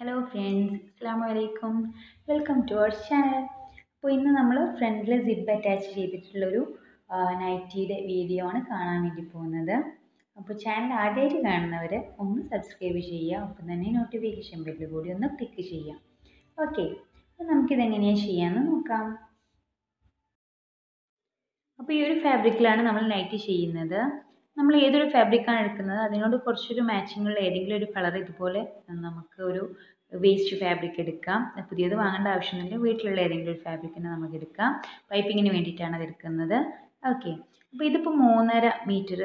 Hello friends അസ്സാം വലൈക്കും welcome to our channel അപ്പോൾ ഇന്ന് നമ്മൾ ഫ്രണ്ടിൽ സിബ് അറ്റാച്ച് ചെയ്തിട്ടുള്ളൊരു നൈറ്റിയുടെ വീഡിയോ ആണ് കാണാൻ വേണ്ടി പോകുന്നത്. അപ്പോൾ ചാനൽ ആദ്യമായിട്ട് കാണുന്നവർ ഒന്ന് സബ്സ്ക്രൈബ് ചെയ്യുക ഒപ്പം തന്നെ നോട്ടിഫിക്കേഷൻ ബെല്ല് കൂടി ഒന്ന് ക്ലിക്ക് ചെയ്യാം ഓക്കെ അപ്പോൾ നമുക്കിതെങ്ങനെയാണ് ചെയ്യാമെന്ന് നോക്കാം. അപ്പോൾ ഈ ഒരു ഫാബ്രിക്കിലാണ് നമ്മൾ നൈറ്റി ചെയ്യുന്നത്. നമ്മൾ ഏതൊരു ഫാബ്രിക്കാണ് എടുക്കുന്നത് അതിനോട് കുറച്ചൊരു മാച്ചിങ്ങുള്ള ഏതെങ്കിലും ഒരു കളർ ഇതുപോലെ നമുക്ക് ഒരു വേസ്റ്റ് ഫാബ്രിക് എടുക്കാം. പുതിയത് വാങ്ങേണ്ട ആവശ്യമൊന്നുമില്ല വീട്ടിലുള്ള ഏതെങ്കിലും ഒരു ഫാബ്രിക് നമുക്ക് എടുക്കാം. പൈപ്പിങ്ങിന് വേണ്ടിയിട്ടാണ് അത് എടുക്കുന്നത്. ഓക്കെ അപ്പോൾ ഇതിപ്പോൾ മൂന്നര മീറ്റർ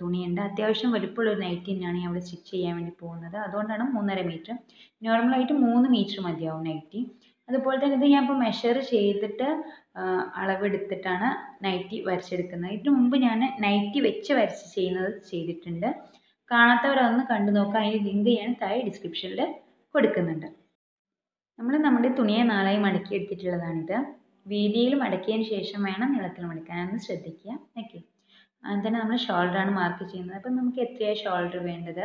തുണിയുണ്ട്. അത്യാവശ്യം വലുപ്പമുള്ള ഒരു നൈറ്റി ഞാൻ ഇവിടെ സ്റ്റിച്ച് ചെയ്യാൻ വേണ്ടി പോകുന്നത്. അതുകൊണ്ടാണ് മൂന്നര മീറ്റർ നോർമലായിട്ട് മൂന്ന് മീറ്റർ മതിയാവും നൈറ്റി അതുപോലെ തന്നെ ഇത് ഞാൻ ഇപ്പോൾ മെഷർ ചെയ്തിട്ട് അളവെടുത്തിട്ടാണ് നൈറ്റി വരച്ചെടുക്കുന്നത്. ഇതിനു മുമ്പ് ഞാൻ നൈറ്റി വെച്ച് വരച്ച് ചെയ്യുന്നത് ചെയ്തിട്ടുണ്ട്. കാണാത്തവരൊന്ന് കണ്ടു നോക്കുക അതിന്റെ ലിങ്ക് ഞാൻ താഴെ ഡിസ്ക്രിപ്ഷനിൽ കൊടുക്കുന്നുണ്ട്. നമ്മൾ നമ്മുടെ തുണിയെ നാലായി മടക്കി എടുത്തിട്ടുള്ളതാണിത്. വീതിയിൽ മടക്കിയതിന് ശേഷം വേണം നീളത്തിൽ മടക്കാനൊന്ന് ശ്രദ്ധിക്കുക. ഓക്കെ തന്നെ നമ്മൾ ഷോൾഡറാണ് മാർക്ക് ചെയ്യുന്നത്. അപ്പം നമുക്ക് എത്രയാണ് ഷോൾഡർ വേണ്ടത്?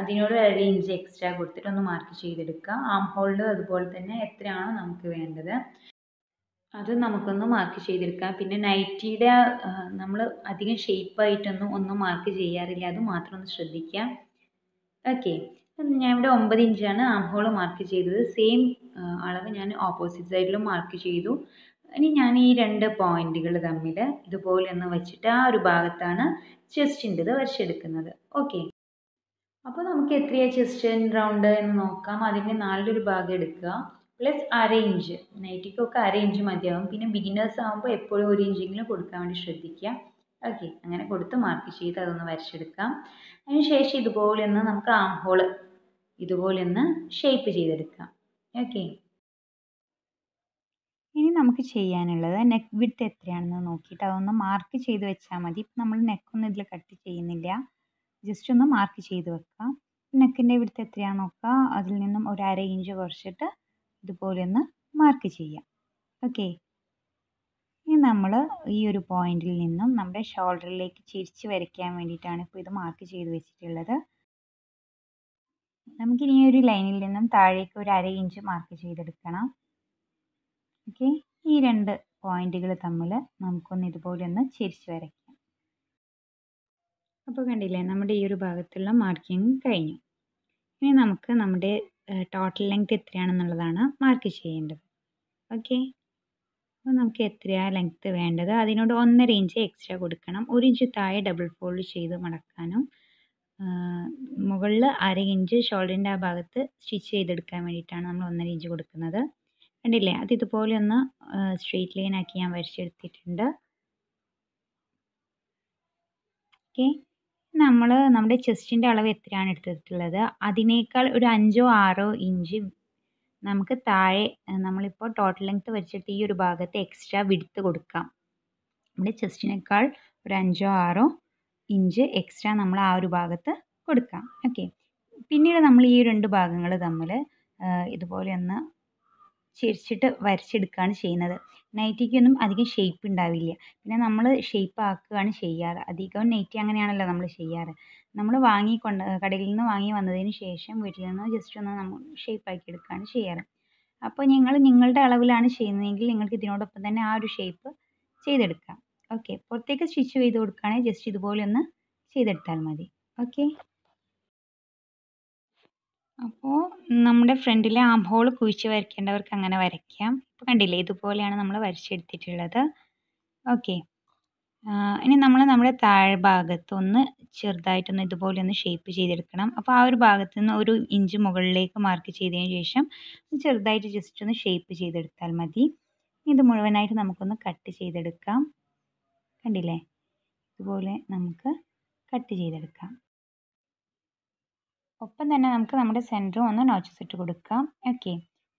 അതിനോട് ഒരു ഇഞ്ച് എക്സ്ട്രാ കൊടുത്തിട്ട് ഒന്ന് മാർക്ക് ചെയ്തെടുക്കുക. ആം ഹോൾഡ് അതുപോലെ തന്നെ എത്രയാണോ നമുക്ക് വേണ്ടത്. അത് നമുക്കൊന്ന് മാർക്ക് ചെയ്തെടുക്കാം. പിന്നെ നൈറ്റിയുടെ നമ്മൾ അധികം ഷേപ്പായിട്ടൊന്നും ഒന്നും മാർക്ക് ചെയ്യാറില്ല. അത് മാത്രം ഒന്ന് ശ്രദ്ധിക്കുക ഓക്കെ ഞാൻ ഇവിടെ ഒമ്പത് ഇഞ്ചാണ് ആം ഹോൾ മാർക്ക് ചെയ്തത്. സെയിം അളവ് ഞാൻ ഓപ്പോസിറ്റ് സൈഡിലും മാർക്ക് ചെയ്തു. ഇനി ഞാൻ ഈ രണ്ട് പോയിന്റുകൾ തമ്മിൽ ഇതുപോലെ ഒന്ന് വെച്ചിട്ട് ആ ഒരു ഭാഗത്താണ് ചെസ്റ്റിന്റെത് വരച്ചെടുക്കുന്നത്. ഓക്കെ അപ്പോൾ നമുക്ക് എത്രയാണ് ചെസ്റ്റ് റൗണ്ട് എന്ന് നോക്കാം. അതിന്റെ നാലിലൊരു ഭാഗം എടുക്കുക. പ്ലസ് അര ഇഞ്ച് നൈറ്റിക്കൊക്കെ ഇഞ്ച് മതിയാവും. പിന്നെ ബിഗിനേഴ്സ് ആകുമ്പോൾ എപ്പോഴും ഒരു ഇഞ്ചെങ്കിലും കൊടുക്കാൻ വേണ്ടി ശ്രദ്ധിക്കുക. ഓക്കെ അങ്ങനെ കൊടുത്ത് മാർക്ക് ചെയ്ത് അതൊന്ന് വരച്ചെടുക്കാം. അതിന് ശേഷം ഇതുപോലെ ഒന്ന് നമുക്ക് ആം ഹോൾ ഇതുപോലെ ഒന്ന് ഷേപ്പ് ചെയ്തെടുക്കാം. ഓക്കെ ഇനി നമുക്ക് ചെയ്യാനുള്ളത് നെക്ക് വിഡ്ത്ത് എത്രയാണെന്ന് നോക്കിയിട്ട് അതൊന്ന് മാർക്ക് ചെയ്ത് വെച്ചാൽ മതി. ഇപ്പം നമ്മൾ നെക്കൊന്നും ഇതിൽ കട്ട് ചെയ്യുന്നില്ല. ജസ്റ്റ് ഒന്ന് മാർക്ക് ചെയ്ത് വെക്കാം. നെക്കിന്റെ വിഡ്ത്ത് എത്രയാണെന്ന് നോക്കുക അതിൽ നിന്നും ഒരു അര ഇഞ്ച് കുറച്ചിട്ട് ഇതുപോലെ ഒന്ന് മാർക്ക് ചെയ്യാം. ഓക്കെ ഇനി നമ്മൾ ഈ ഒരു പോയിന്റിൽ നിന്നും നമ്മുടെ ഷോൾഡറിലേക്ക് ചിരിച്ച് വരയ്ക്കാൻ വേണ്ടിയിട്ടാണ് ഇപ്പോൾ ഇത് മാർക്ക് ചെയ്ത് വെച്ചിട്ടുള്ളത്. നമുക്കിനി ഒരു ലൈനിൽ നിന്നും താഴേക്ക് ഒരു അര ഇഞ്ച് മാർക്ക് ചെയ്തെടുക്കണം. ഓക്കെ ഈ രണ്ട് പോയിന്റുകൾ തമ്മിൽ നമുക്കൊന്ന് ഇതുപോലെ ഒന്ന് ചിരിച്ച് വരയ്ക്കാം. അപ്പോൾ കണ്ടില്ലേ നമ്മുടെ ഈ ഒരു ഭാഗത്തുള്ള മാർക്കിംഗ് കഴിഞ്ഞു. ഇനി നമുക്ക് നമ്മുടെ ടോട്ടൽ ലെങ്ത് എത്രയാണെന്നുള്ളതാണ് മാർക്ക് ചെയ്യേണ്ടത്. ഓക്കെ അപ്പോൾ നമുക്ക് എത്രയാണ് ലെങ്ത് വേണ്ടത്? അതിനോട് ഒന്നര ഇഞ്ച് എക്സ്ട്രാ കൊടുക്കണം. ഒരു ഇഞ്ച് താഴെ ഡബിൾ ഫോൾഡ് ചെയ്ത് മടക്കാനും മുകളിൽ അര ഇഞ്ച് ഷോൾഡറിന്റെ ആ ഭാഗത്ത് സ്റ്റിച്ച് ചെയ്തെടുക്കാൻ വേണ്ടിയിട്ടാണ് നമ്മൾ ഒന്നര ഇഞ്ച് കൊടുക്കുന്നത്. കണ്ടില്ലേ? അത് ഇതുപോലെ ഒന്ന് സ്ട്രെയിറ്റ് ലൈൻ ആക്കി ഞാൻ വരച്ചെടുത്തിട്ടുണ്ട്. ഓക്കെ നമ്മൾ നമ്മുടെ ചെസ്റ്റിന്റെ അളവ് എത്രയാണ് എടുത്തിട്ടുള്ളത്? അതിനേക്കാൾ ഒരു അഞ്ചോ ആറോ ഇഞ്ച് നമുക്ക് താഴെ നമ്മളിപ്പോൾ ടോട്ടൽ ലെങ്ത്ത് വെച്ചിട്ട് ഈ ഒരു ഭാഗത്ത് എക്സ്ട്രാ വിടുത്ത് കൊടുക്കാം. നമ്മുടെ ചെസ്റ്റിനേക്കാൾ ഒരു അഞ്ചോ ആറോ ഇഞ്ച് എക്സ്ട്രാ നമ്മൾ ആ ഒരു ഭാഗത്ത് കൊടുക്കാം. ഓക്കെ പിന്നീട് നമ്മൾ ഈ രണ്ട് ഭാഗങ്ങൾ തമ്മിൽ ഇതുപോലെ ഒന്ന് ചിരിച്ചിട്ട് വരച്ചെടുക്കുകയാണ് ചെയ്യുന്നത്. നൈറ്റിക്കൊന്നും അധികം ഷേപ്പ് ഉണ്ടാവില്ല. പിന്നെ നമ്മൾ ഷേപ്പ് ആക്കുകയാണ് ചെയ്യാറ്. അധികം നൈറ്റി അങ്ങനെയാണല്ലോ നമ്മൾ ചെയ്യാറ്. നമ്മൾ വാങ്ങി കൊണ്ട് കടയിൽ നിന്ന് വാങ്ങി വന്നതിന് ശേഷം വീട്ടിൽ നിന്ന് ജസ്റ്റ് ഒന്ന് നമ്മൾ ഷേപ്പ് ആക്കി എടുക്കുകയാണ് ചെയ്യാറ്. അപ്പോൾ നിങ്ങൾ നിങ്ങളുടെ അളവിലാണ് ചെയ്യുന്നതെങ്കിൽ നിങ്ങൾക്ക് ഇതിനോടൊപ്പം തന്നെ ആ ഒരു ഷേപ്പ് ചെയ്തെടുക്കാം. ഓക്കെ പുറത്തേക്ക് സ്റ്റിച്ച് ചെയ്ത് കൊടുക്കുകയാണെങ്കിൽ ജസ്റ്റ് ഇതുപോലെ ഒന്ന് ചെയ്തെടുത്താൽ മതി. ഓക്കെ അപ്പോൾ നമ്മുടെ ഫ്രണ്ടിലെ ആം ഹോൾ കുഴിച്ച് വരയ്ക്കേണ്ടവർക്ക് അങ്ങനെ വരയ്ക്കാം. ഇപ്പോൾ കണ്ടില്ലേ ഇതുപോലെയാണ് നമ്മൾ വരച്ചെടുത്തിട്ടുള്ളത് ഓക്കെ. ഇനി നമ്മൾ നമ്മുടെ താഴെ ഭാഗത്തൊന്ന് ചെറുതായിട്ടൊന്ന് ഇതുപോലെ ഒന്ന് ഷേപ്പ് ചെയ്തെടുക്കണം. അപ്പോൾ ആ ഒരു ഭാഗത്ത് നിന്ന് ഒരു ഇഞ്ച് മുകളിലേക്ക് മാർക്ക് ചെയ്തതിന് ശേഷം ചെറുതായിട്ട് ജസ്റ്റ് ഒന്ന് ഷേപ്പ് ചെയ്തെടുത്താൽ മതി. ഇത് മുഴുവനായിട്ട് നമുക്കൊന്ന് കട്ട് ചെയ്തെടുക്കാം. കണ്ടില്ലേ? ഇതുപോലെ നമുക്ക് കട്ട് ചെയ്തെടുക്കാം. ഒപ്പം തന്നെ നമുക്ക് നമ്മുടെ സെന്ററും ഒന്ന് നോച്ചസ് ഇട്ട് കൊടുക്കാം. ഓക്കെ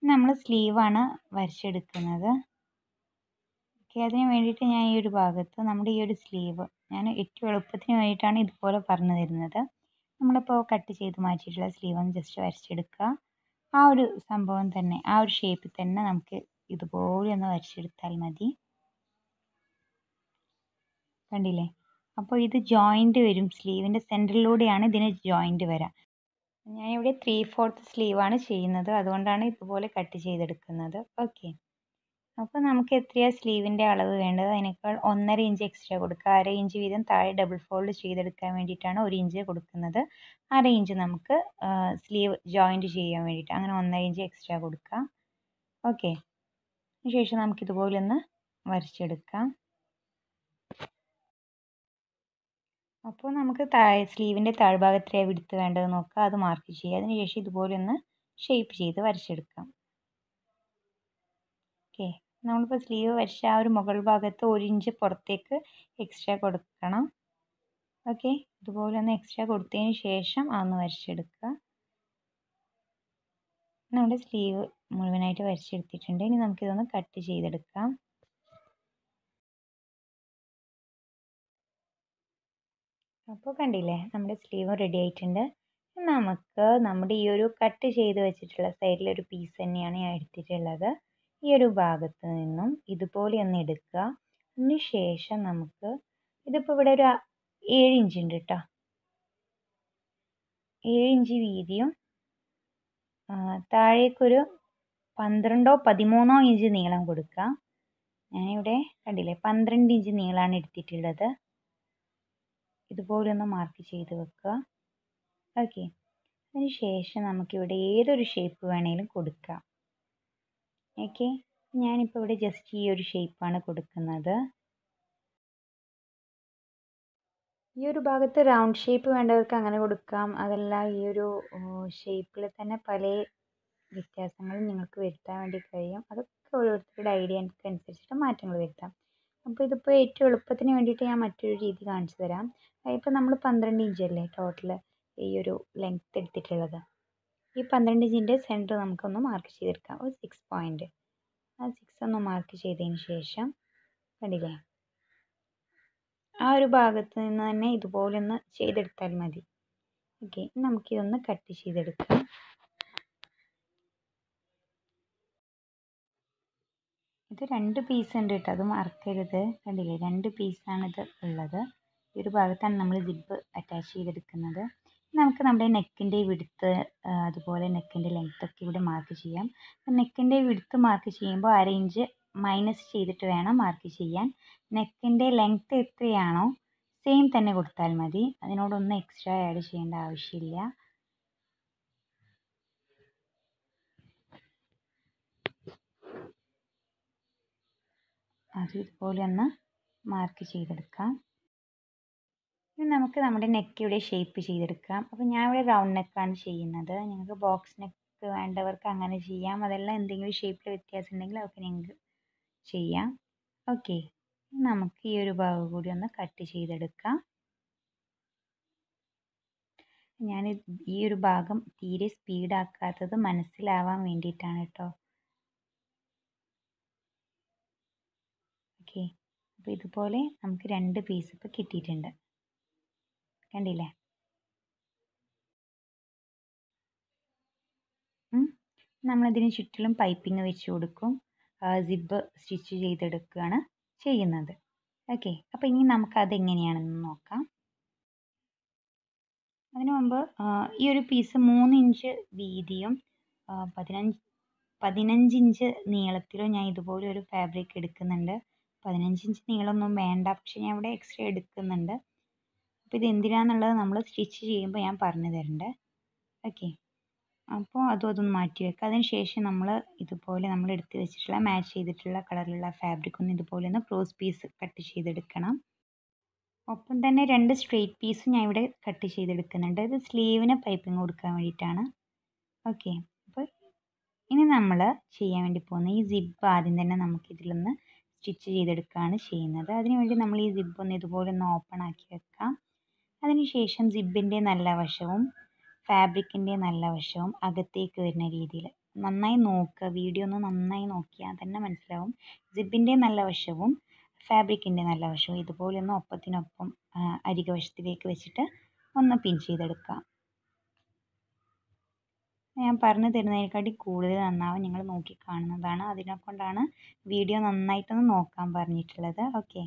നമ്മൾ സ്ലീവാണ് വരച്ചെടുക്കുന്നത്. ഓക്കെ അതിന് വേണ്ടിയിട്ട് ഞാൻ ഈ ഒരു ഭാഗത്ത് നമ്മുടെ ഈ ഒരു സ്ലീവ് ഞാൻ ഏറ്റവും എളുപ്പത്തിന് വേണ്ടിയിട്ടാണ് ഇതുപോലെ പറഞ്ഞു തരുന്നത്. നമ്മളിപ്പോൾ കട്ട് ചെയ്ത് മാറ്റിയിട്ടുള്ള സ്ലീവ് ഒന്ന് ജസ്റ്റ് വരച്ചെടുക്കുക. ആ ഒരു സംഭവം തന്നെ ആ ഒരു ഷേപ്പിൽ തന്നെ നമുക്ക് ഇതുപോലെ ഒന്ന് വരച്ചെടുത്താൽ മതി. കണ്ടില്ലേ? അപ്പോൾ ഇത് ജോയിന്റ് വരും. സ്ലീവിന്റെ സെന്ററിലൂടെയാണ് ഇതിന് ജോയിന്റ് വരിക ഞാനിവിടെ ത്രീ ഫോർത്ത് സ്ലീവാണ് ചെയ്യുന്നത്. അതുകൊണ്ടാണ് ഇതുപോലെ കട്ട് ചെയ്തെടുക്കുന്നത്. ഓക്കെ അപ്പോൾ നമുക്ക് എത്രയാണ് സ്ലീവിന്റെ അളവ് വേണ്ടത്? അതിനേക്കാൾ ഒന്നര ഇഞ്ച് എക്സ്ട്രാ കൊടുക്കുക. അര ഇഞ്ച് വീതം താഴെ ഡബിൾ ഫോൾഡ് ചെയ്തെടുക്കാൻ വേണ്ടിയിട്ടാണ് ഒരു ഇഞ്ച് കൊടുക്കുന്നത്. അര ഇഞ്ച് നമുക്ക് സ്ലീവ് ജോയിന്റ് ചെയ്യാൻ വേണ്ടിയിട്ട് അങ്ങനെ ഒന്നര ഇഞ്ച് എക്സ്ട്രാ കൊടുക്കുക ഓക്കെ ശേഷം നമുക്ക് ഇതുപോലെ ഒന്ന് വരച്ചെടുക്കാം. അപ്പോൾ നമുക്ക് താഴെ സ്ലീവിന്റെ താഴ്ഭാഗത്തിലെ വിടുത്ത് വേണ്ടത് നോക്കുക. അത് മാർക്ക് ചെയ്യുക. അതിനുശേഷം ഇതുപോലെ ഒന്ന് ഷേപ്പ് ചെയ്ത് വരച്ചെടുക്കാം. ഓക്കെ നമ്മളിപ്പോൾ സ്ലീവ് വരച്ച ആ ഒരു മുകൾ ഭാഗത്ത് ഒരു ഇഞ്ച് പുറത്തേക്ക് എക്സ്ട്രാ കൊടുക്കണം. ഓക്കെ ഇതുപോലെ ഒന്ന് എക്സ്ട്രാ കൊടുത്തതിന് ശേഷം അതൊന്ന് വരച്ചെടുക്കുക. നമ്മുടെ സ്ലീവ് മുഴുവനായിട്ട് വരച്ചെടുത്തിട്ടുണ്ട്. ഇനി നമുക്കിതൊന്ന് കട്ട് ചെയ്തെടുക്കാം. അപ്പോൾ കണ്ടില്ലേ നമ്മുടെ സ്ലീവ് റെഡി ആയിട്ടുണ്ട്. നമുക്ക് നമ്മുടെ ഈ ഒരു കട്ട് ചെയ്ത് വെച്ചിട്ടുള്ള സൈഡിൽ ഒരു പീസ് തന്നെയാണ് ഞാൻ എടുത്തിട്ടുള്ളത്. ഈ ഒരു ഭാഗത്ത് നിന്നും ഇതുപോലെ ഒന്ന് എടുക്കുക. അതിന് ശേഷം നമുക്ക് ഇതിപ്പോൾ ഇവിടെ ഒരു ഏഴ് ഇഞ്ച് ഉണ്ട് കേട്ടോ ഏഴ് ഇഞ്ച് വീതിയും താഴേക്കൊരു പന്ത്രണ്ടോ പതിമൂന്നോ ഇഞ്ച് നീളം കൊടുക്കുക. ഞാനിവിടെ കണ്ടില്ലേ പന്ത്രണ്ട് ഇഞ്ച് നീളമാണ് എടുത്തിട്ടുള്ളത്. ഇതുപോലെ ഒന്ന് മാർക്ക് ചെയ്ത് വെക്കുക. ഓക്കെ അതിന് ശേഷം നമുക്കിവിടെ ഏതൊരു ഷേപ്പ് വേണേലും കൊടുക്കാം. ഓക്കെ ഞാനിപ്പോൾ ഇവിടെ ജസ്റ്റ് ഈ ഒരു ഷേപ്പാണ് കൊടുക്കുന്നത്. ഈ ഒരു ഭാഗത്ത് റൗണ്ട് ഷേപ്പ് വേണ്ടവർക്ക് അങ്ങനെ കൊടുക്കാം. അതല്ല ഈ ഒരു ഷേപ്പിൽ തന്നെ പല വ്യത്യാസങ്ങളും നിങ്ങൾക്ക് വരുത്താൻ വേണ്ടി കഴിയും. അതൊക്കെ ഓരോരുത്തരുടെ ഐഡിയ അനുസരിച്ചിട്ട് മാറ്റങ്ങൾ വരുത്താം. അപ്പോൾ ഇതിപ്പോൾ ഏറ്റവും എളുപ്പത്തിന് വേണ്ടിയിട്ട് ഞാൻ മറ്റൊരു രീതി കാണിച്ചു തരാം. ഇപ്പോൾ നമ്മൾ പന്ത്രണ്ട് ഇഞ്ചല്ലേ ടോട്ടൽ ഈ ഒരു ലെങ്ത് എടുത്തിട്ടുള്ളത്. ഈ പന്ത്രണ്ട് ഇഞ്ചിന്റെ സെന്റർ നമുക്കൊന്ന് മാർക്ക് ചെയ്തെടുക്കാം. ഒരു സിക്സ് പോയിന്റ് ആ സിക്സ് ഒന്ന് മാർക്ക് ചെയ്തതിന് ശേഷം കണ്ടില്ലേ? ആ ഒരു ഭാഗത്ത് നിന്ന് തന്നെ ഇതുപോലെ ഒന്ന് ചെയ്തെടുത്താൽ മതി. ഓക്കെ നമുക്കിതൊന്ന് കട്ട് ചെയ്തെടുക്കാം. ഇത് രണ്ട് പീസ് ഉണ്ട് കേട്ടോ. അത് മറക്കരുത്. കണ്ടില്ലേ? രണ്ട് പീസാണ് ഇത് ഉള്ളത്. ഈ ഒരു ഭാഗത്താണ് നമ്മൾ ജിബ് അറ്റാച്ച് ചെയ്തെടുക്കുന്നത്. നമുക്ക് നമ്മുടെ നെക്കിന്റെ വിടുത്ത് അതുപോലെ നെക്കിന്റെ ലെങ്ത് ഒക്കെ ഇവിടെ മാർക്ക് ചെയ്യാം. നെക്കിന്റെ വിടുത്ത് മാർക്ക് ചെയ്യുമ്പോൾ അര ഇഞ്ച് മൈനസ് ചെയ്തിട്ട് വേണം മാർക്ക് ചെയ്യാൻ. നെക്കിന്റെ ലെങ്ത് എത്രയാണോ സെയിം തന്നെ കൊടുത്താൽ മതി. അതിനോടൊന്നും എക്സ്ട്രാ ആഡ് ചെയ്യേണ്ട ആവശ്യമില്ല. അത് ഇതുപോലെ ഒന്ന് മാർക്ക് ചെയ്തെടുക്കാം. ഇനി നമുക്ക് നമ്മുടെ നെക്കിയുടെ ഷേപ്പ് ചെയ്തെടുക്കാം. അപ്പോൾ ഞാൻ ഇവിടെ റൗണ്ട് നെക്കാണ് ചെയ്യുന്നത്. നിങ്ങൾക്ക് ബോക്സ് നെക്ക് വേണ്ടവർക്ക് അങ്ങനെ ചെയ്യാം. അതെല്ലാം എന്തെങ്കിലും ഷേപ്പിൽ വ്യത്യാസം ഉണ്ടെങ്കിൽ അതൊക്കെ നിങ്ങൾക്ക് ചെയ്യാം. ഓക്കെ നമുക്ക് ഈ ഒരു ഭാഗം കൂടി ഒന്ന് കട്ട് ചെയ്തെടുക്കാം. ഞാൻ ഈ ഒരു ഭാഗം തീരെ സ്പീഡാക്കാത്തത് മനസ്സിലാവാൻ വേണ്ടിയിട്ടാണ് കേട്ടോ ഓക്കെ അപ്പോൾ ഇതുപോലെ നമുക്ക് രണ്ട് പീസ് ഇപ്പോൾ കിട്ടിയിട്ടുണ്ട്. കണ്ടില്ലേ? നമ്മളതിന് ചുറ്റിലും പൈപ്പിംഗ് വെച്ച് കൊടുക്കും. സിബ് സ്റ്റിച്ച് ചെയ്തെടുക്കുകയാണ് ചെയ്യുന്നത്. ഓക്കെ അപ്പോൾ ഇനി നമുക്കത് എങ്ങനെയാണെന്ന് നോക്കാം. അതിനു മുമ്പ് ഈ ഒരു പീസ് മൂന്ന് ഇഞ്ച് വീതിയും പതിനഞ്ച് പതിനഞ്ച് ഇഞ്ച് നീളത്തിലും ഞാൻ ഇതുപോലെ ഒരു ഫാബ്രിക് എടുക്കുന്നുണ്ട്. പതിനഞ്ച് ഇഞ്ച് നീളമൊന്നും വേണ്ട. പക്ഷെ ഞാൻ ഇവിടെ എക്സ്ട്രാ എടുക്കുന്നുണ്ട്. അപ്പോൾ ഇത് എന്തിനാണെന്നുള്ളത് നമ്മൾ സ്റ്റിച്ച് ചെയ്യുമ്പോൾ ഞാൻ പറഞ്ഞു തരുന്നുണ്ട് ഓക്കെ അപ്പോൾ അതും അതൊന്ന് മാറ്റി വെക്കുക അതിന് ശേഷം നമ്മൾ ഇതുപോലെ നമ്മൾ എടുത്ത് വെച്ചിട്ടുള്ള മാച്ച് ചെയ്തിട്ടുള്ള കളറിലുള്ള ഫാബ്രിക് ഒന്ന് ഇതുപോലെ ഒന്ന് ക്രോസ് പീസ് കട്ട് ചെയ്തെടുക്കണം. ഒപ്പം തന്നെ രണ്ട് സ്ട്രെയിറ്റ് പീസും ഞാൻ ഇവിടെ കട്ട് ചെയ്തെടുക്കുന്നുണ്ട്. ഇത് സ്ലീവിന് പൈപ്പിംഗ് കൊടുക്കാൻ വേണ്ടിയിട്ടാണ്. ഓക്കെ അപ്പോൾ ഇനി നമ്മൾ ചെയ്യാൻ വേണ്ടി പോകുന്ന ഈ സിബ് ആദ്യം തന്നെ നമുക്ക് ഇതിലൊന്ന് സ്റ്റിച്ച് ചെയ്തെടുക്കുകയാണ് ചെയ്യുന്നത്. അതിനുവേണ്ടി നമ്മൾ ഈ സിബ് ഒന്ന് ഇതുപോലെ ഒന്ന് ഓപ്പൺ ആക്കി വെക്കാം. അതിനുശേഷം സിബിന്റെ നല്ല വശവും ഫാബ്രിക്കിന്റെ നല്ല വശവും അകത്തേക്ക് വരുന്ന രീതിയിൽ നന്നായി നോക്കുക. വീഡിയോ ഒന്ന് നന്നായി നോക്കിയാൽ തന്നെ മനസ്സിലാവും. സിബിന്റെ നല്ല വശവും ഫാബ്രിക്കിന്റെ നല്ല വശവും ഇതുപോലെ ഒന്ന് ഒപ്പത്തിനൊപ്പം അരികവശത്തിലേക്ക് വെച്ചിട്ട് ഒന്ന് പിൻ ചെയ്തെടുക്കാം. ഞാൻ പറഞ്ഞു തരുന്നതിനെക്കാട്ടി കൂടുതൽ നന്നാവും നിങ്ങൾ നോക്കി കാണുന്നതാണ്. അതിനെക്കൊണ്ടാണ് വീഡിയോ നന്നായിട്ടൊന്ന് നോക്കാൻ പറഞ്ഞിട്ടുള്ളത്. ഓക്കെ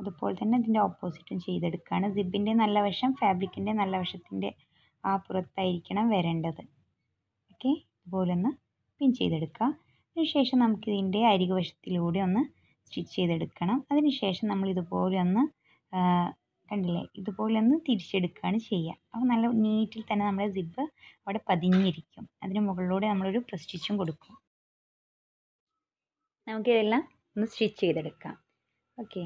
അതുപോലെ തന്നെ ഇതിന്റെ ഓപ്പോസിറ്റും ചെയ്തെടുക്കുകയാണ് സിബിന്റെ നല്ല വശം ഫാബ്രിക്കിന്റെ നല്ല വശത്തിന്റെ ആ പുറത്തായിരിക്കണം വരേണ്ടത്. ഓക്കെ ഇതുപോലെ ഒന്ന് പിൻ ചെയ്തെടുക്കുക അതിനുശേഷം നമുക്കിതിന്റെ അരികുവശത്തിലൂടെ ഒന്ന് സ്റ്റിച്ച് ചെയ്തെടുക്കണം. അതിനുശേഷം നമ്മൾ ഇതുപോലെ ഒന്ന് കണ്ടില്ലേ? ഇതുപോലെ ഒന്ന് തിരിച്ചെടുക്കുകയാണ് ചെയ്യുക അപ്പോൾ നല്ല നീറ്റിൽ തന്നെ നമ്മുടെ സിബ് അവിടെ പതിഞ്ഞിരിക്കും. അതിന് മുകളിലൂടെ നമ്മളൊരു പ്രസ് സ്റ്റിച്ചും കൊടുക്കും. നമുക്കിതെല്ലാം ഒന്ന് സ്റ്റിച്ച് ചെയ്തെടുക്കാം. ഓക്കെ.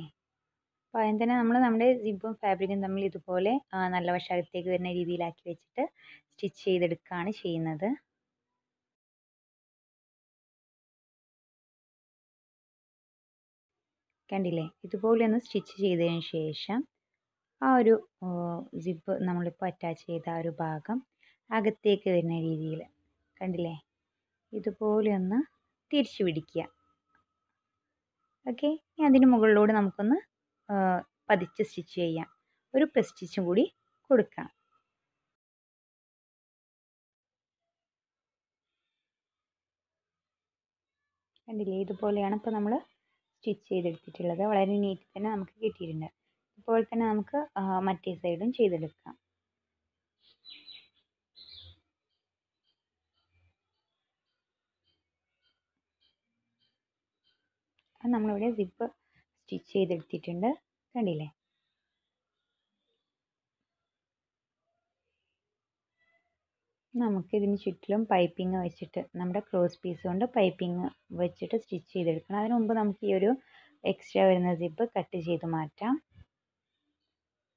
അപ്പോൾ അതിന് തന്നെ നമ്മൾ നമ്മുടെ സിബും ഫാബ്രിക്കും തമ്മിൽ ഇതുപോലെ നല്ല വശത്തേക്ക് വരുന്ന രീതിയിലാക്കി വെച്ചിട്ട് സ്റ്റിച്ച് ചെയ്തെടുക്കുകയാണ് ചെയ്യുന്നത്. കണ്ടില്ലേ? ഇതുപോലെ ഒന്ന് സ്റ്റിച്ച് ചെയ്തതിന് ശേഷം ആ ഒരു സിബ് നമ്മളിപ്പോൾ അറ്റാച്ച് ചെയ്ത ആ ഒരു ഭാഗം അകത്തേക്ക് വരുന്ന രീതിയിൽ കണ്ടില്ലേ? ഇതുപോലെ ഒന്ന് തിരിച്ചു പിടിക്കുക. ഓക്കെ ഇനി അതിന് മുകളിലൂടെ നമുക്കൊന്ന് പതിച്ച് സ്റ്റിച്ച് ചെയ്യാം. ഒരു പ്ലസ് സ്റ്റിച്ചും കൂടി കൊടുക്കാം. കണ്ടില്ലേ? ഇതുപോലെയാണ് ഇപ്പോൾ നമ്മൾ സ്റ്റിച്ച് ചെയ്തെടുത്തിട്ടുള്ളത്. വളരെ നീറ്റ് തന്നെ നമുക്ക് കിട്ടിയിട്ടുണ്ട്. ഇപ്പോൾ തന്നെ നമുക്ക് മറ്റേ സൈഡും ചെയ്തെടുക്കാം. നമ്മളിവിടെ സിപ്പ് സ്റ്റിച്ച് ചെയ്തെടുത്തിട്ടുണ്ട്. കണ്ടില്ലേ? നമുക്ക് ഇതിന് ചുറ്റിലും പൈപ്പിംഗ് വെച്ചിട്ട് നമ്മുടെ ക്ലോസ് പീസ് കൊണ്ട് പൈപ്പിംഗ് വെച്ചിട്ട് സ്റ്റിച്ച് ചെയ്തെടുക്കണം. അതിനു മുമ്പ് നമുക്ക് ഈ ഒരു എക്സ്ട്രാ വരുന്ന സിപ്പ് കട്ട് ചെയ്ത് മാറ്റാം.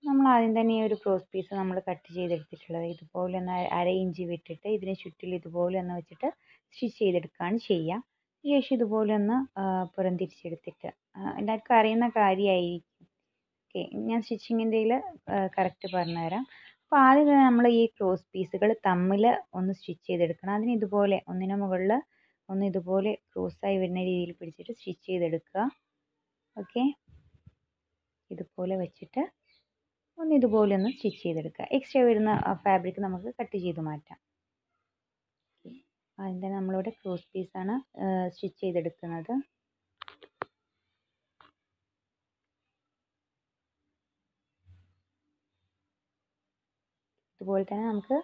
നമ്മൾ ആദ്യം തന്നെ ഈ ഒരു ക്രോസ് പീസ് നമ്മൾ കട്ട് ചെയ്തെടുത്തിട്ടുള്ളത്. ഇതുപോലെ ഒന്ന് അര ഇഞ്ച് വിട്ടിട്ട് ഇതിന് ചുറ്റിൽ ഇതുപോലെ ഒന്ന് വെച്ചിട്ട് സ്റ്റിച്ച് ചെയ്തെടുക്കുകയാണ് ചെയ്യുക. ശേഷം ഇതുപോലെ ഒന്ന് പുറം തിരിച്ചെടുത്തിട്ട് എല്ലാവർക്കും അറിയുന്ന കാര്യമായിരിക്കും. ഓക്കെ ഞാൻ സ്റ്റിച്ചിങ്ങിന്റെയിൽ കറക്റ്റ് പറഞ്ഞുതരാം. അപ്പോൾ ആദ്യം തന്നെ നമ്മൾ ഈ ക്രോസ് പീസുകൾ തമ്മിൽ ഒന്ന് സ്റ്റിച്ച് ചെയ്തെടുക്കണം. അതിന് ഇതുപോലെ ഒന്നിന് മുകളിൽ ഒന്ന് ഇതുപോലെ ക്രോസായി വരുന്ന രീതിയിൽ പിടിച്ചിട്ട് സ്റ്റിച്ച് ചെയ്തെടുക്കുക. ഓക്കെ ഇതുപോലെ വെച്ചിട്ട് ഇതുപോലെ ഒന്ന് സ്റ്റിച്ച് ചെയ്തെടുക്കുക. എക്സ്ട്രാ വരുന്ന ഫാബ്രിക് നമുക്ക് കട്ട് ചെയ്ത് മാറ്റാം. അതിന്റെ നമ്മളിവിടെ ക്രോസ് പീസാണ് സ്റ്റിച്ച് ചെയ്തെടുക്കുന്നത്. ഇതുപോലെ തന്നെ നമുക്ക്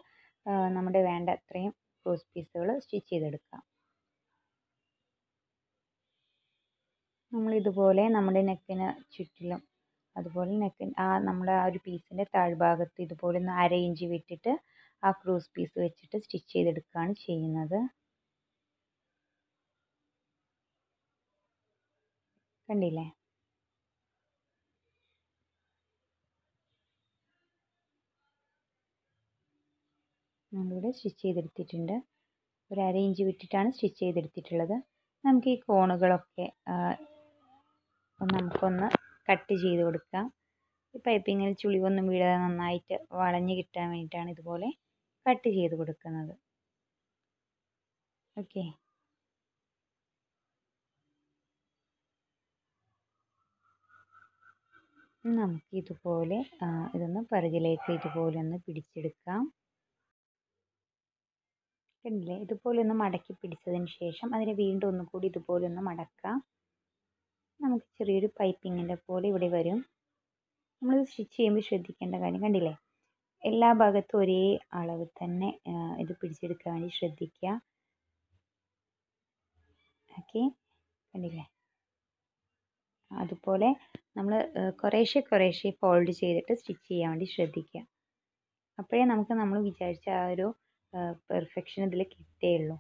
നമ്മുടെ വേണ്ട അത്രയും ക്രോസ് പീസുകൾ സ്റ്റിച്ച് ചെയ്തെടുക്കാം. നമ്മൾ ഇതുപോലെ നമ്മുടെ നെക്കിന് ചുറ്റിലും അതുപോലെ നെക്ക് ആ നമ്മുടെ ആ ഒരു പീസിന്റെ താഴ്ഭാഗത്ത് ഇതുപോലെ ഒന്ന് അര ഇഞ്ച് വിട്ടിട്ട് ആ ക്രൂസ് പീസ് വെച്ചിട്ട് സ്റ്റിച്ച് ചെയ്തെടുക്കുകയാണ് ചെയ്യുന്നത്. കണ്ടില്ലേ? നമ്മളിവിടെ സ്റ്റിച്ച് ചെയ്തെടുത്തിട്ടുണ്ട്. ഒരു അര ഇഞ്ച് വിട്ടിട്ടാണ് സ്റ്റിച്ച് ചെയ്തെടുത്തിട്ടുള്ളത്. നമുക്ക് ഈ കോണുകളൊക്കെ നമുക്കൊന്ന് കട്ട് ചെയ്ത് കൊടുക്കുക. ഈ പൈപ്പിങ്ങിൽ ചുളിവൊന്നും വീഴാതെ നന്നായിട്ട് വളഞ്ഞ് കിട്ടാൻ വേണ്ടിയിട്ടാണ് ഇതുപോലെ കട്ട് ചെയ്ത് കൊടുക്കുന്നത്. ഓക്കെ നമുക്ക് ഇതുപോലെ ഇതൊന്ന് പിറകിലേക്ക് ഇതുപോലെ ഒന്ന് പിടിച്ചെടുക്കാം. കണ്ടില്ലേ? ഇതുപോലെ ഒന്ന് മടക്കി പിടിച്ചതിന് ശേഷം അതിനെ വീണ്ടും ഒന്നുകൂടി ഇതുപോലെ ഒന്ന് മടക്കാം. നമുക്ക് ചെറിയൊരു പൈപ്പിങ്ങിന്റെ പോലെ ഇവിടെ വരും. നമ്മൾ സ്റ്റിച്ച് ചെയ്യുമ്പോൾ ശ്രദ്ധിക്കേണ്ട കാര്യം കണ്ടില്ലേ? എല്ലാ ഭാഗത്തും ഒരേ അളവ് തന്നെ ഇത് പിടിച്ചെടുക്കാൻ വേണ്ടി ശ്രദ്ധിക്കുക. ഓക്കെ? കണ്ടില്ലേ? അതുപോലെ നമ്മൾ കുറേശ്ശെ കുറേശ്ശെ ഫോൾഡ് ചെയ്തിട്ട് സ്റ്റിച്ച് ചെയ്യാൻ വേണ്ടി ശ്രദ്ധിക്കുക. അപ്പോഴേ നമുക്ക് നമ്മൾ വിചാരിച്ച ആ ഒരു പെർഫെക്ഷൻ ഇതിൽ കിട്ടുകയുള്ളൂ.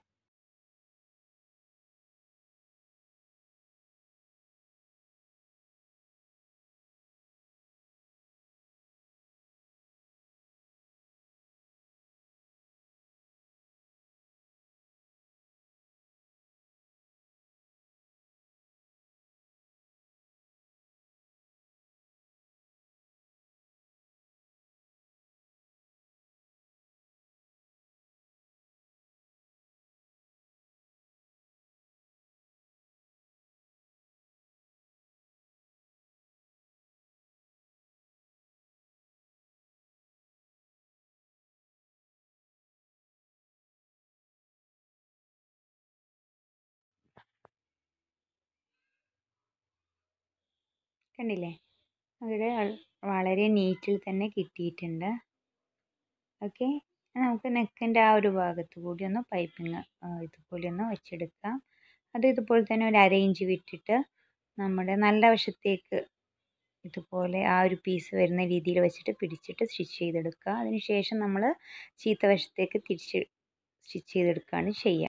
കണ്ടില്ലേ? ഇവിടെ വളരെ നീറ്റിൽ തന്നെ കിട്ടിയിട്ടുണ്ട്. ഓക്കെ? നമുക്ക് നെക്കിന്റെ ആ ഒരു ഭാഗത്ത് കൂടി ഒന്ന് പൈപ്പിങ് ഇതുപോലെ ഒന്ന് വെച്ചെടുക്കാം. അത് ഇതുപോലെ തന്നെ ഒരു അര ഇഞ്ച് വിട്ടിട്ട് നമ്മുടെ നല്ല വശത്തേക്ക് ഇതുപോലെ ആ ഒരു പീസ് വരുന്ന രീതിയിൽ വെച്ചിട്ട് പിടിച്ചിട്ട് സ്റ്റിച്ച് ചെയ്തെടുക്കുക. അതിനുശേഷം നമ്മൾ ചീത്ത വശത്തേക്ക് തിരിച്ച് സ്റ്റിച്ച് ചെയ്തെടുക്കുകയാണ് ചെയ്യുക.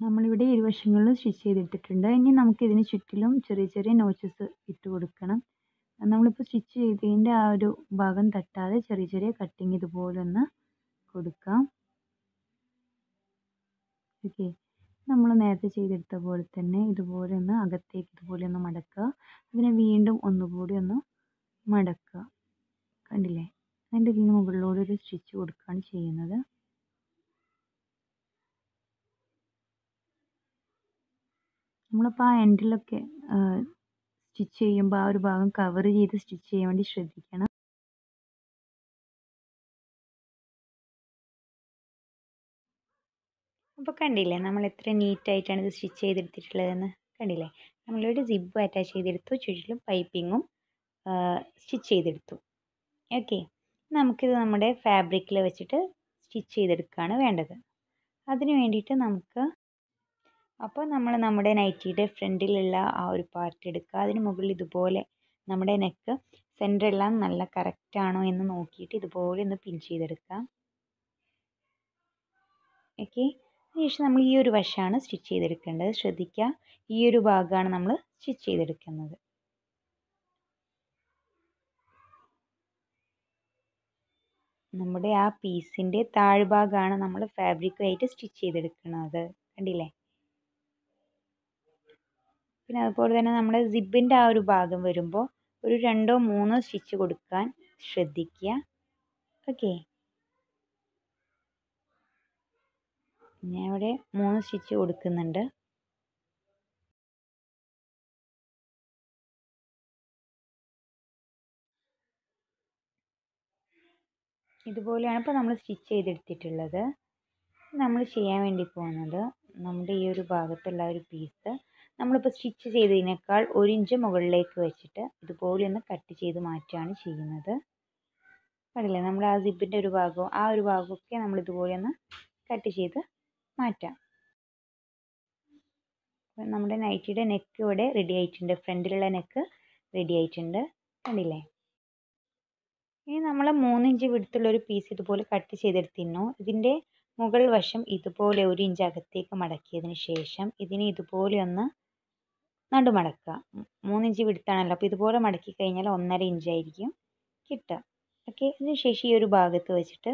നമ്മളിവിടെ ഇരുവശങ്ങളിലും സ്റ്റിച്ച് ചെയ്തിട്ടിട്ടുണ്ട്. ഇനി നമുക്ക് ഇതിന് ചുറ്റിലും ചെറിയ ചെറിയ നോച്ചസ് ഇട്ട് കൊടുക്കണം. നമ്മളിപ്പോൾ സ്റ്റിച്ച് ചെയ്തതിന്റെ ആ ഒരു ഭാഗം തട്ടാതെ ചെറിയ ചെറിയ കട്ടിങ് ഇതുപോലെ ഒന്ന് കൊടുക്കാം. ഓക്കെ നമ്മൾ നേരത്തെ ചെയ്തെടുത്ത പോലെ തന്നെ ഇതുപോലെ ഒന്ന് അകത്തേക്ക് ഇതുപോലെ ഒന്ന് മടക്കുക. അതിനെ വീണ്ടും ഒന്നുകൂടി ഒന്ന് മടക്കുക. കണ്ടില്ലേ? അതിന്റെ ഇതിന് മുകളിലൂടെ ഒരു സ്റ്റിച്ച് കൊടുക്കുകയാണ് ചെയ്യുന്നത്. നമ്മളിപ്പോൾ ആ എൻഡിലൊക്കെ സ്റ്റിച്ച് ചെയ്യുമ്പോൾ ആ ഒരു ഭാഗം കവർ ചെയ്ത് സ്റ്റിച്ച് ചെയ്യാൻ വേണ്ടി ശ്രദ്ധിക്കണം. അപ്പോൾ കണ്ടില്ലേ നമ്മൾ എത്ര നീറ്റായിട്ടാണ് ഇത് സ്റ്റിച്ച് ചെയ്തെടുത്തിട്ടുള്ളതെന്ന്? കണ്ടില്ലേ? നമ്മളിവിടെ സിബ് അറ്റാച്ച് ചെയ്തെടുത്തു ചുറ്റിലും പൈപ്പിങ്ങും സ്റ്റിച്ച് ചെയ്തെടുത്തു. ഓക്കെ. നമുക്കിത് നമ്മുടെ ഫാബ്രിക്കിൽ വെച്ചിട്ട് സ്റ്റിച്ച് ചെയ്തെടുക്കുകയാണ് വേണ്ടത്. അതിന് വേണ്ടിയിട്ട് നമുക്ക് അപ്പോൾ നമ്മൾ നമ്മുടെ നൈറ്റിയുടെ ഫ്രണ്ടിലുള്ള ആ ഒരു പാർട്ട് എടുക്കുക. അതിന് മുകളിൽ ഇതുപോലെ നമ്മുടെ നെക്ക് സെന്ററെല്ലാം നല്ല കറക്റ്റ് ആണോ എന്ന് നോക്കിയിട്ട് ഇതുപോലെ ഒന്ന് പിൻ ചെയ്തെടുക്കാം ഓക്കെ അതിനുശേഷം നമ്മൾ ഈ ഒരു വശമാണ് സ്റ്റിച്ച് ചെയ്തെടുക്കേണ്ടത്. ശ്രദ്ധിക്കുക. ഈ ഒരു ഭാഗമാണ് നമ്മൾ സ്റ്റിച്ച് ചെയ്തെടുക്കുന്നത്. നമ്മുടെ ആ പീസിന്റെ താഴ്ഭാഗമാണ് നമ്മൾ ഫാബ്രിക്കുമായിട്ട് സ്റ്റിച്ച് ചെയ്തെടുക്കുന്നത്. കണ്ടില്ലേ? പിന്നെ അതുപോലെ തന്നെ നമ്മുടെ സിബിന്റെ ആ ഒരു ഭാഗം വരുമ്പോൾ ഒരു രണ്ടോ മൂന്നോ സ്റ്റിച്ച് കൊടുക്കാൻ ശ്രദ്ധിക്കുക. ഓക്കെ. ഞാൻ ഇവിടെ മൂന്ന് സ്റ്റിച്ച് കൊടുക്കുന്നുണ്ട്. ഇതുപോലെയാണ് ഇപ്പോൾ നമ്മൾ സ്റ്റിച്ച് ചെയ്തെടുത്തിട്ടുള്ളത്. നമ്മൾ ചെയ്യാൻ വേണ്ടി പോകുന്നത് നമ്മുടെ ഈ ഒരു ഭാഗത്തുള്ള ഒരു പീസ് നമ്മളിപ്പോൾ സ്റ്റിച്ച് ചെയ്തതിനേക്കാൾ ഒരു ഇഞ്ച് മുകളിലേക്ക് വെച്ചിട്ട് ഇതുപോലെ ഒന്ന് കട്ട് ചെയ്ത് മാറ്റുകയാണ് ചെയ്യുന്നത്. കണ്ടില്ലേ? നമ്മൾ ആ സിബിന്റെ ഒരു ഭാഗവും ആ ഒരു ഭാഗമൊക്കെ നമ്മൾ ഇതുപോലെ ഒന്ന് കട്ട് ചെയ്ത് മാറ്റാം. നമ്മുടെ നൈറ്റിയുടെ നെക്ക് ഇവിടെ റെഡി ആയിട്ടുണ്ട്. ഫ്രണ്ടിലുള്ള നെക്ക് റെഡി ആയിട്ടുണ്ട്. കണ്ടില്ലേ? ഇനി നമ്മൾ മൂന്നിഞ്ച് വിടുത്തുള്ള ഒരു പീസ് ഇതുപോലെ കട്ട് ചെയ്തെടുത്തിരുന്നു. ഇതിന്റെ മുകൾ വശം ഇതുപോലെ ഒരു ഇഞ്ച് അകത്തേക്ക് മടക്കിയതിന് ശേഷം ഇതിനെ ഇതുപോലെ ഒന്ന് നടുമടക്കുക മൂന്നിഞ്ച് വിടുത്താണല്ലോ അപ്പോൾ ഇതുപോലെ മടക്കി കഴിഞ്ഞാൽ ഒന്നര ഇഞ്ചായിരിക്കും കിട്ടുക. ഓക്കെ? അതിനുശേഷം ഈ ഒരു ഭാഗത്ത് വെച്ചിട്ട്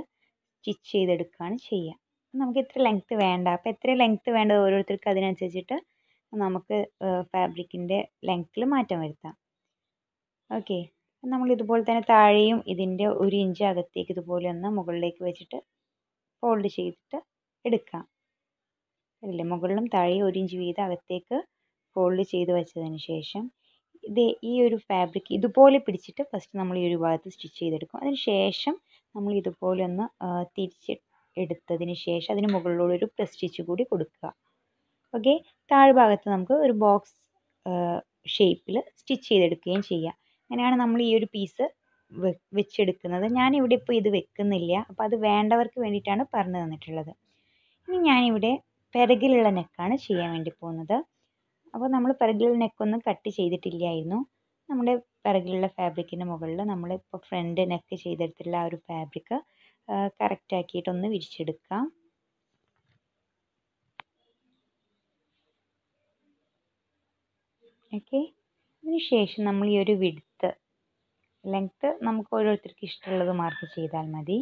സ്റ്റിച്ച് ചെയ്തെടുക്കുകയാണ് ചെയ്യുക. നമുക്ക് ഇത്ര ലെങ്ത്ത് വേണ്ട. അപ്പോൾ എത്ര ലെങ്ത്ത് വേണ്ടത് ഓരോരുത്തർക്കും അതിനനുസരിച്ചിട്ട് നമുക്ക് ഫാബ്രിക്കിന്റെ ലെങ്ത്തിൽ മാറ്റം വരുത്താം. ഓക്കെ? നമ്മൾ ഇതുപോലെ തന്നെ താഴെയും ഇതിന്റെ ഒരു ഇഞ്ച് അകത്തേക്ക് ഇതുപോലെ ഒന്ന് മുകളിലേക്ക് വെച്ചിട്ട് ഫോൾഡ് ചെയ്തിട്ട് എടുക്കാം. അല്ലേ മുകളിലും താഴെയും ഒരു ഇഞ്ച് വീതം അകത്തേക്ക് ഫോൾഡ് ചെയ്ത് വെച്ചതിന് ശേഷം ഇത് ഈ ഒരു ഫാബ്രിക് ഇതുപോലെ പിടിച്ചിട്ട് ഫസ്റ്റ് നമ്മൾ ഈ ഒരു ഭാഗത്ത് സ്റ്റിച്ച് ചെയ്തെടുക്കും. അതിന് ശേഷം നമ്മൾ ഇതുപോലെ ഒന്ന് തിരിച്ച് എടുത്തതിന് ശേഷം അതിന് മുകളിലൂടെ ഒരു പ്രസ് സ്റ്റിച്ച് കൂടി കൊടുക്കുക. ഓക്കെ താഴ്ഭാഗത്ത് നമുക്ക് ഒരു ബോക്സ് ഷേപ്പിൽ സ്റ്റിച്ച് ചെയ്തെടുക്കുകയും ചെയ്യാം. അങ്ങനെയാണ് നമ്മൾ ഈ ഒരു പീസ് വെച്ചെടുക്കുന്നത്. ഞാനിവിടെ ഇപ്പോൾ ഇത് വെക്കുന്നില്ല. അപ്പോൾ അത് വേണ്ടവർക്ക് വേണ്ടിയിട്ടാണ് പറഞ്ഞു തന്നിട്ടുള്ളത്. ഇനി ഞാനിവിടെ പിറകിലുള്ള നെക്കാണ് ചെയ്യാൻ വേണ്ടി പോകുന്നത്. അപ്പോൾ നമ്മൾ പിറകിലുള്ള നെക്കൊന്നും കട്ട് ചെയ്തിട്ടില്ലായിരുന്നു. നമ്മുടെ പിറകിലുള്ള ഫാബ്രിക്കിന് മുകളിൽ നമ്മൾ ഇപ്പോൾ ഫ്രണ്ട് നെക്ക് ചെയ്തെടുത്തിട്ടുള്ള ആ ഒരു ഫാബ്രിക് കറക്റ്റാക്കിയിട്ടൊന്ന് വിരിച്ചെടുക്കാം. ഓക്കെ ശേഷം നമ്മൾ ഈ ഒരു വിടുത്ത് ലെങ്ത്ത് നമുക്ക് ഓരോരുത്തർക്ക് ഇഷ്ടമുള്ളത് മാർക്ക് ചെയ്താൽ മതി.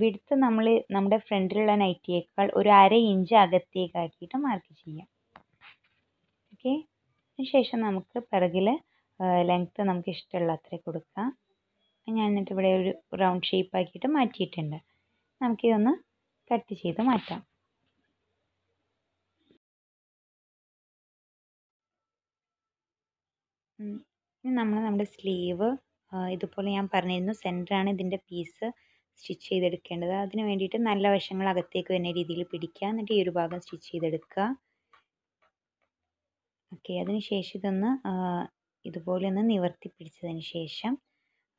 വിടുത്ത് നമ്മൾ നമ്മുടെ ഫ്രണ്ടിലുള്ള നൈറ്റിയേക്കാൾ ഒരു അര ഇഞ്ച് അകത്തേക്കാക്കിയിട്ട് മാർക്ക് ചെയ്യാം. ഓക്കെ. അതിനുശേഷം നമുക്ക് പിറകിൽ ലെങ്ത്ത് നമുക്ക് ഇഷ്ടമുള്ള അത്ര കൊടുക്കാം. ഞാൻ എന്നിട്ട് ഇവിടെ ഒരു റൗണ്ട് ഷേപ്പ് ആക്കിയിട്ട് മാറ്റിയിട്ടുണ്ട്. നമുക്കിതൊന്ന് കട്ട് ചെയ്ത് മാറ്റാം. ഇനി നമ്മൾ നമ്മുടെ സ്ലീവ് ഇതുപോലെ ഞാൻ പറഞ്ഞിരുന്നു സെന്ററാണ് ഇതിന്റെ പീസ് സ്റ്റിച്ച് ചെയ്തെടുക്കേണ്ടത്. അതിന് വേണ്ടിയിട്ട് നല്ല വശങ്ങൾ അകത്തേക്ക് വരുന്ന രീതിയിൽ പിടിക്കുക. എന്നിട്ട് ഈ ഒരു ഭാഗം സ്റ്റിച്ച് ചെയ്തെടുക്കുക. ഓക്കെ. അതിന് ശേഷം ഇതൊന്ന് ഇതുപോലെ ഒന്ന് നിവർത്തി പിടിച്ചതിന് ശേഷം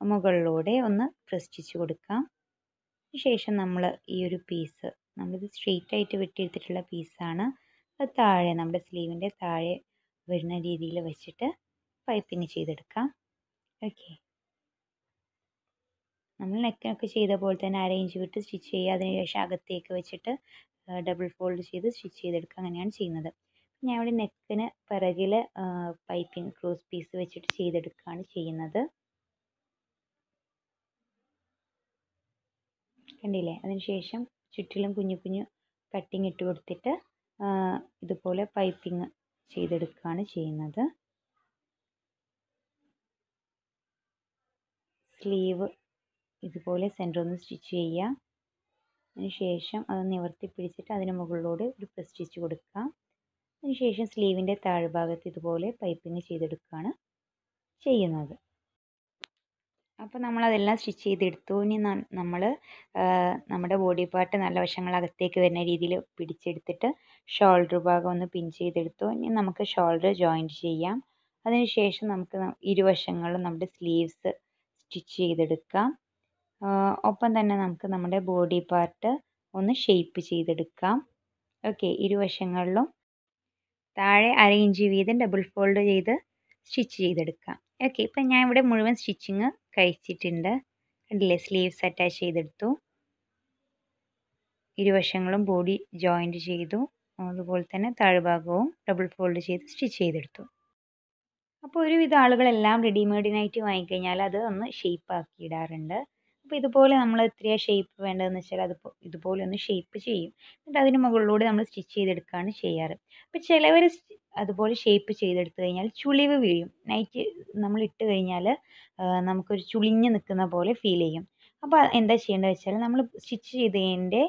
മുകളിലൂടെ ഒന്ന് പ്രസ് ചെയ്ത് കൊടുക്കാം ശേഷം നമ്മൾ ഈ ഒരു പീസ് നമ്മളിത് സ്ട്രെയിറ്റ് ആയിട്ട് വെട്ടിയെടുത്തിട്ടുള്ള പീസാണ് അത് താഴെ നമ്മുടെ സ്ലീവിന്റെ താഴെ വരുന്ന രീതിയിൽ വെച്ചിട്ട് പൈപ്പിങ് ചെയ്തെടുക്കാം. ഓക്കെ. നമ്മൾ നെക്കിനൊക്കെ ചെയ്ത പോലെ തന്നെ അരയിഞ്ച് വിട്ട് സ്റ്റിച്ച് ചെയ്യുക. അതിന് ശേഷം അകത്തേക്ക് വെച്ചിട്ട് ഡബിൾ ഫോൾഡ് ചെയ്ത് സ്റ്റിച്ച് ചെയ്തെടുക്കുക. അങ്ങനെയാണ് ചെയ്യുന്നത്. ഞാൻ ഇവിടെ നെക്കിന് പിറകിൽ പൈപ്പിംഗ് ക്രൂസ് പീസ് വെച്ചിട്ട് ചെയ്തെടുക്കുകയാണ് ചെയ്യുന്നത്. കണ്ടില്ലേ? അതിനുശേഷം ചുറ്റിലും കുഞ്ഞു കുഞ്ഞു കട്ടിങ് ഇട്ട് കൊടുത്തിട്ട് ഇതുപോലെ പൈപ്പിംഗ് ചെയ്തെടുക്കുകയാണ് ചെയ്യുന്നത്. സ്ലീവ് ഇതുപോലെ സെന്ററിൽ ഒന്ന് സ്റ്റിച്ച് ചെയ്യുക. അതിനുശേഷം അത് നിവർത്തി പിടിച്ചിട്ട് അതിന് മുകളിലൂടെ ഒരു സ്റ്റിച്ച് കൊടുക്കുക അതിനുശേഷം സ്ലീവിന്റെ താഴ്ഭാഗത്ത് ഇതുപോലെ പൈപ്പിങ് ചെയ്തെടുക്കുകയാണ് ചെയ്യുന്നത്. അപ്പോൾ നമ്മളതെല്ലാം സ്റ്റിച്ച് ചെയ്തെടുത്തു. ഇനി നമ്മൾ നമ്മുടെ ബോഡി പാർട്ട് നല്ല വശങ്ങൾ അകത്തേക്ക് വരുന്ന രീതിയിൽ പിടിച്ചെടുത്തിട്ട് ഷോൾഡർ ഭാഗം ഒന്ന് പിൻ ചെയ്തെടുത്തു. ഇനി നമുക്ക് ഷോൾഡർ ജോയിന്റ് ചെയ്യാം. അതിനുശേഷം നമുക്ക് ഇരുവശങ്ങളും നമ്മുടെ സ്ലീവ്സ് സ്റ്റിച്ച് ചെയ്തെടുക്കാം. ഒപ്പം തന്നെ നമുക്ക് നമ്മുടെ ബോഡി പാർട്ട് ഒന്ന് ഷേപ്പ് ചെയ്തെടുക്കാം. ഓക്കെ ഇരുവശങ്ങളിലും താഴെ അര ഇഞ്ച് വീതം ഡബിൾ ഫോൾഡ് ചെയ്ത് സ്റ്റിച്ച് ചെയ്തെടുക്കാം. ഓക്കെ ഇപ്പം ഞാൻ ഇവിടെ മുഴുവൻ സ്റ്റിച്ചിങ് കഴിച്ചിട്ടുണ്ട്. കണ്ടില്ലേ? സ്ലീവ്സ് അറ്റാച്ച് ചെയ്തെടുത്തു. ഇരുവശങ്ങളും ബോഡി ജോയിന്റ് ചെയ്തു. അതുപോലെ തന്നെ താഴ്ഭാഗവും ഡബിൾ ഫോൾഡ് ചെയ്ത് സ്റ്റിച്ച് ചെയ്തെടുത്തു. അപ്പോൾ ഒരുവിധ ആളുകളെല്ലാം റെഡിമെയ്ഡിനായിട്ട് വാങ്ങിക്കഴിഞ്ഞാൽ അത് ഒന്ന് ഷേപ്പ് ആക്കി ഇടാറുണ്ട്. അപ്പോൾ ഇതുപോലെ നമ്മൾ എത്രയാണ് ഷേപ്പ് വേണ്ടതെന്ന് വെച്ചാൽ അത് ഇതുപോലെ ഒന്ന് ഷേപ്പ് ചെയ്യും. എന്നിട്ട് അതിന് മുകളിലൂടെ നമ്മൾ സ്റ്റിച്ച് ചെയ്തെടുക്കുകയാണ് ചെയ്യാറ്. അപ്പോൾ ചിലവർ അതുപോലെ ഷേപ്പ് ചെയ്തെടുത്തു കഴിഞ്ഞാൽ ചുളിവ് വീഴും. നൈറ്റ് നമ്മൾ ഇട്ട് കഴിഞ്ഞാൽ നമുക്കൊരു ചുളിഞ്ഞ് നിൽക്കുന്ന പോലെ ഫീൽ ചെയ്യും. അപ്പോൾ എന്താ ചെയ്യേണ്ടത് വെച്ചാൽ നമ്മൾ സ്റ്റിച്ച് ചെയ്തതിന്റെ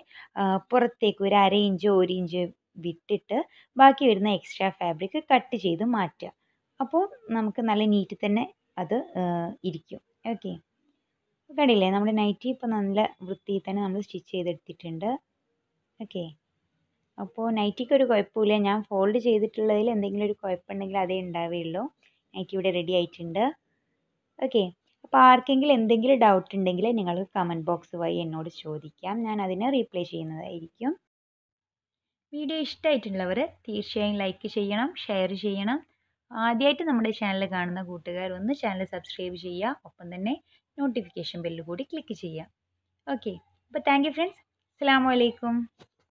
പുറത്തേക്ക് ഒരു അര ഇഞ്ച് ഒരു ഇഞ്ച് വിട്ടിട്ട് ബാക്കി വരുന്ന എക്സ്ട്രാ ഫാബ്രിക് കട്ട് ചെയ്ത് മാറ്റുക. അപ്പോൾ നമുക്ക് നല്ല നീറ്റിൽ തന്നെ അത് ഇരിക്കും. ഓക്കെ കണ്ടില്ലേ? നമ്മുടെ നൈറ്റി ഇപ്പോൾ നല്ല വൃത്തിയിൽ തന്നെ നമ്മൾ സ്റ്റിച്ച് ചെയ്തെടുത്തിട്ടുണ്ട്. ഓക്കെ അപ്പോൾ നൈറ്റിക്ക് ഒരു കുഴപ്പമില്ല. ഞാൻ ഫോൾഡ് ചെയ്തിട്ടുള്ളതിൽ എന്തെങ്കിലും ഒരു കുഴപ്പമുണ്ടെങ്കിൽ അതേ ഉണ്ടാവുകയുള്ളൂ. നൈറ്റി ഇവിടെ റെഡി ആയിട്ടുണ്ട്. ഓക്കെ അപ്പോൾ ആർക്കെങ്കിലും എന്തെങ്കിലും ഡൗട്ട് ഉണ്ടെങ്കിൽ നിങ്ങൾ കമന്റ് ബോക്സ് വഴി എന്നോട് ചോദിക്കാം. ഞാൻ അതിനെ റീപ്ലൈ ചെയ്യുന്നതായിരിക്കും. വീഡിയോ ഇഷ്ടമായിട്ടുള്ളവർ തീർച്ചയായും ലൈക്ക് ചെയ്യണം ഷെയർ ചെയ്യണം. ആദ്യമായിട്ട് നമ്മുടെ ചാനൽ കാണുന്ന കൂട്ടുകാർ ഒന്ന് ചാനൽ സബ്സ്ക്രൈബ് ചെയ്യുക. ഒപ്പം തന്നെ നോട്ടിഫിക്കേഷൻ ബെല്ല് കൂടി ക്ലിക്ക് ചെയ്യുക ഓക്കെ അപ്പോൾ താങ്ക് യു ഫ്രണ്ട്സ് അസ്സാം വലൈക്കും